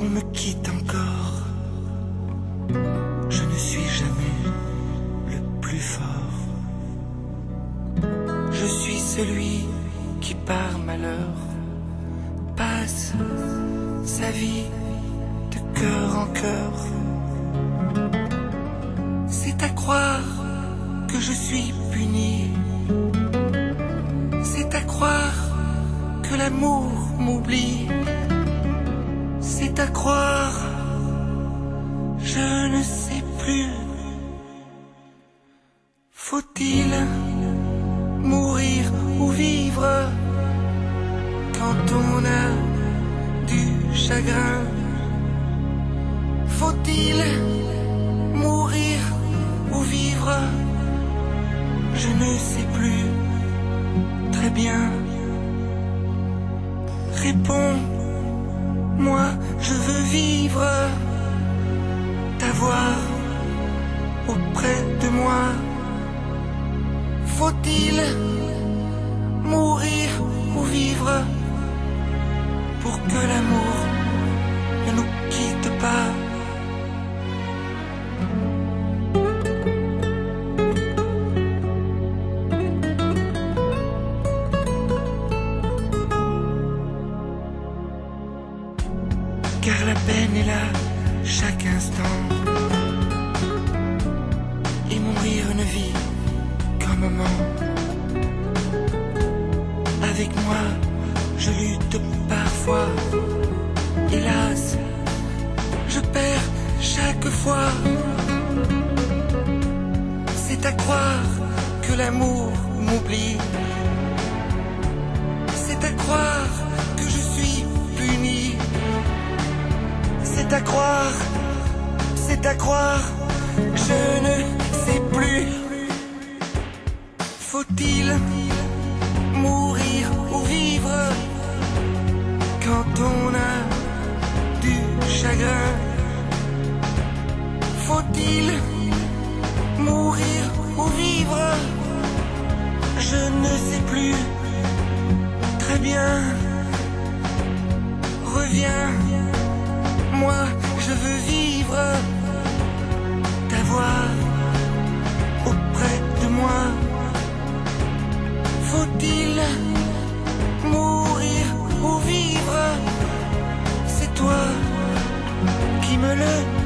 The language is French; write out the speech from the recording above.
on me quitte encore. Je ne suis jamais le plus fort. Je suis celui qui par malheur passe sa vie de cœur en cœur. C'est à croire que je suis puni. C'est à croire que l'amour m'oublie. À croire, je ne sais plus. Faut-il mourir ou vivre quand on a du chagrin? Faut-il mourir ou vivre? Je ne sais plus. Très bien. Réponds, moi je veux vivre, t'avoir auprès de moi. Faut-il mourir ou vivre Car la peine est là chaque instant et mourir ne vit qu'un moment. Avec moi, je lutte parfois. Hélas, je perds chaque fois. C'est à croire que l'amour m'oublie. C'est à croire C'est à croire, c'est à croire, je ne sais plus. Faut-il mourir ou vivre quand on a du chagrin? Faut-il mourir ou vivre? Je ne sais plus. Très bien. Reviens moi, je veux vivre ta voix auprès de moi. Faut-il mourir ou vivre? C'est toi qui me le